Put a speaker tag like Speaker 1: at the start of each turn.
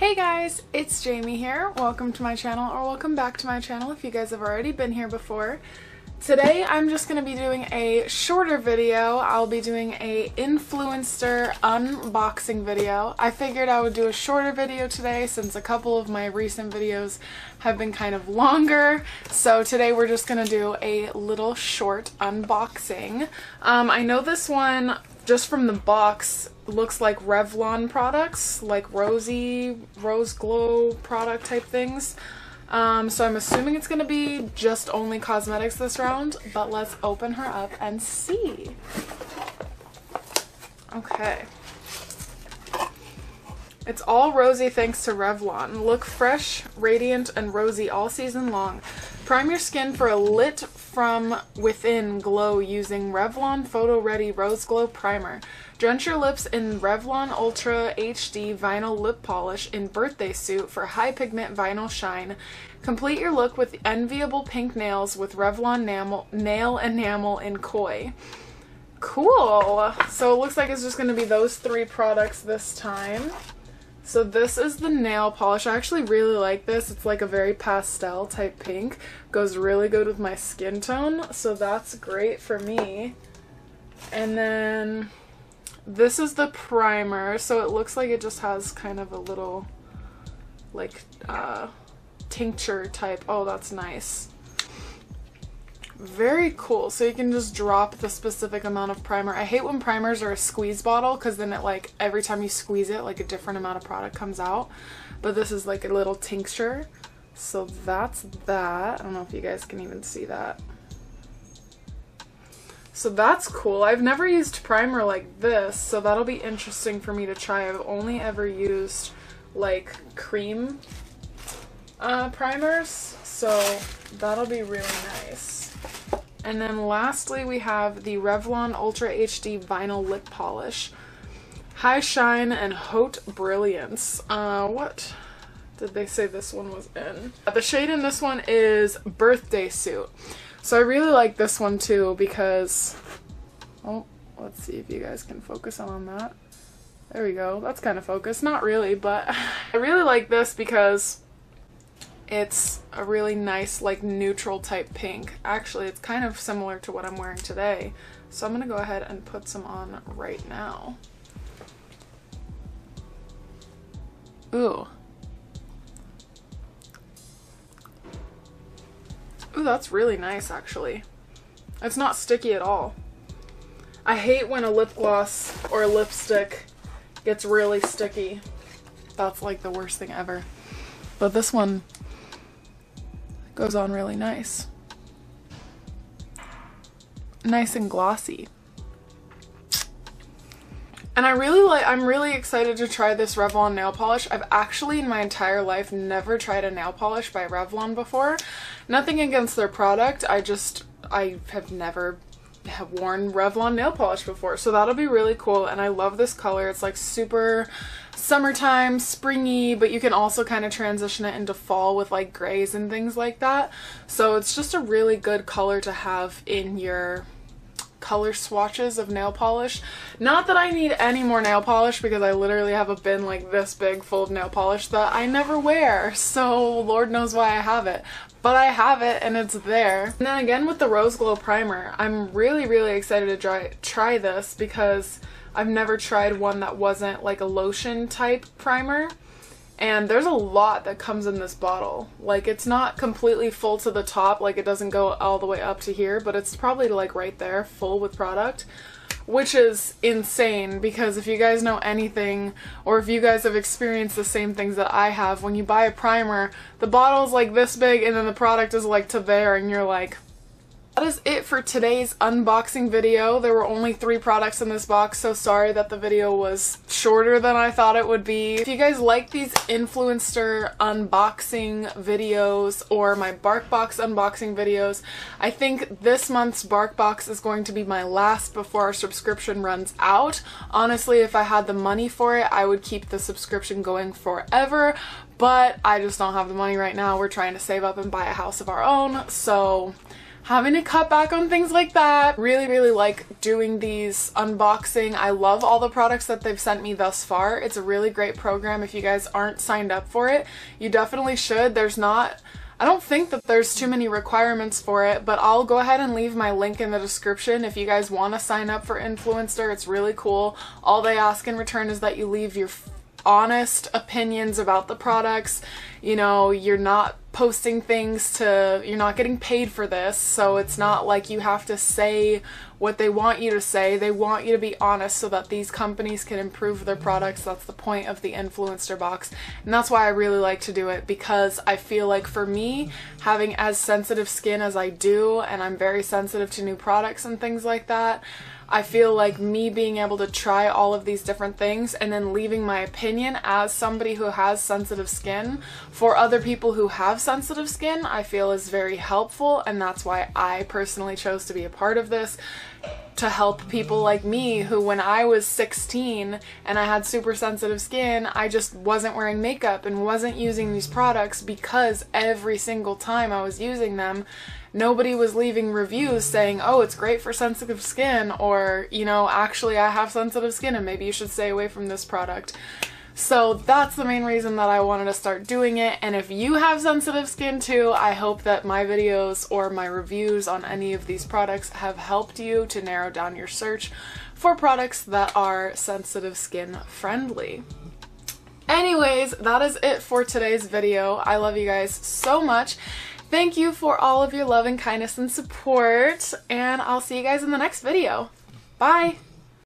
Speaker 1: Hey guys, it's Jamie here. Welcome to my channel, or welcome back to my channel if you guys have already been here before. Today I'm just going to be doing a shorter video. I'll be doing a Influenster unboxing video. I figured I would do a shorter video today since a couple of my recent videos have been kind of longer. So today we're just going to do a little short unboxing. Um, I know this one just from the box looks like Revlon products, like rosy, rose glow product type things. Um, so I'm assuming it's to be just only cosmetics this round, but let's open her up and see. Okay. It's all rosy thanks to Revlon. Look fresh, radiant, and rosy all season long. Prime your skin for a lit from within glow using Revlon Photo Ready Rose Glow Primer. Drench your lips in Revlon Ultra HD Vinyl Lip Polish in Birthday Suit for high pigment vinyl shine. Complete your look with enviable pink nails with Revlon nail, nail enamel in Koi. Cool! So it looks like it's just going to be those three products this time. So this is the nail polish. I actually really like this. It's like a very pastel type pink. Goes really good with my skin tone. So that's great for me. And then this is the primer. So it looks like it just has kind of a little like uh, tincture type. Oh, that's nice. Very cool. So you can just drop the specific amount of primer. I hate when primers are a squeeze bottle because then it like every time you squeeze it like a different amount of product comes out. But this is like a little tincture. So that's that. I don't know if you guys can even see that. So that's cool. I've never used primer like this, so that'll be interesting for me to try. I've only ever used like cream uh, primers, so that'll be really nice. And then lastly, we have the Revlon Ultra HD Vinyl Lip Polish. High Shine and Haute Brilliance. Uh, what did they say this one was in? The shade in this one is Birthday Suit. So I really like this one too because, oh, let's see if you guys can focus on that. There we go. That's kind of focused. Not really, but I really like this because it's a really nice like neutral type pink. Actually, it's kind of similar to what I'm wearing today. So I'm to go ahead and put some on right now. Ooh. Ooh, that's really nice actually. It's not sticky at all. I hate when a lip gloss or a lipstick gets really sticky. That's like the worst thing ever. But this one goes on really nice. Nice and glossy. And I really like, I'm really excited to try this Revlon nail polish. I've actually in my entire life never tried a nail polish by Revlon before. Nothing against their product, I just, I have never have worn Revlon nail polish before. So that'll be really cool. And I love this color. It's like super summertime, springy, but you can also kind of transition it into fall with like grays and things like that. So it's just a really good color to have in your color swatches of nail polish. Not that I need any more nail polish because I literally have a bin like this big full of nail polish that I never wear. So Lord knows why I have it. But I have it and it's there. And then again with the Rose Glow Primer, I'm really, really excited to try, try this because I've never tried one that wasn't like a lotion type primer. And there's a lot that comes in this bottle. Like it's not completely full to the top, like it doesn't go all the way up to here, but it's probably like right there, full with product. Which is insane because if you guys know anything or if you guys have experienced the same things that I have, when you buy a primer, the bottle's like this big and then the product is like to there and you're like, that is it for today's unboxing video. There were only three products in this box, so sorry that the video was shorter than I thought it would be. If you guys like these Influenster unboxing videos or my BarkBox unboxing videos, I think this month's BarkBox is going to be my last before our subscription runs out. Honestly, if I had the money for it, I would keep the subscription going forever, but I just don't have the money right now. We're trying to save up and buy a house of our own, so having to cut back on things like that. Really, really like doing these unboxing. I love all the products that they've sent me thus far. It's a really great program. If you guys aren't signed up for it, you definitely should. There's not I don't think that there's too many requirements for it, but I'll go ahead and leave my link in the description if you guys want to sign up for Influenster. It's really cool. All they ask in return is that you leave your honest opinions about the products. You know, you're not posting things to, you're not getting paid for this, so it's not like you have to say what they want you to say. They want you to be honest so that these companies can improve their products. That's the point of the Influenster box. And that's why I really like to do it because I feel like for me, having as sensitive skin as I do, and I'm very sensitive to new products and things like that, I feel like me being able to try all of these different things and then leaving my opinion as somebody who has sensitive skin for other people who have sensitive skin, I feel is very helpful and that's why I personally chose to be a part of this to help people like me who when I was 16 and I had super sensitive skin, I just wasn't wearing makeup and wasn't using these products because every single time I was using them, nobody was leaving reviews saying, oh, it's great for sensitive skin, or, you know, actually I have sensitive skin and maybe you should stay away from this product. So that's the main reason that I wanted to start doing it. And if you have sensitive skin too, I hope that my videos or my reviews on any of these products have helped you to narrow down your search for products that are sensitive skin friendly. Anyways, that is it for today's video. I love you guys so much. Thank you for all of your love and kindness and support, and I'll see you guys in the next video. Bye!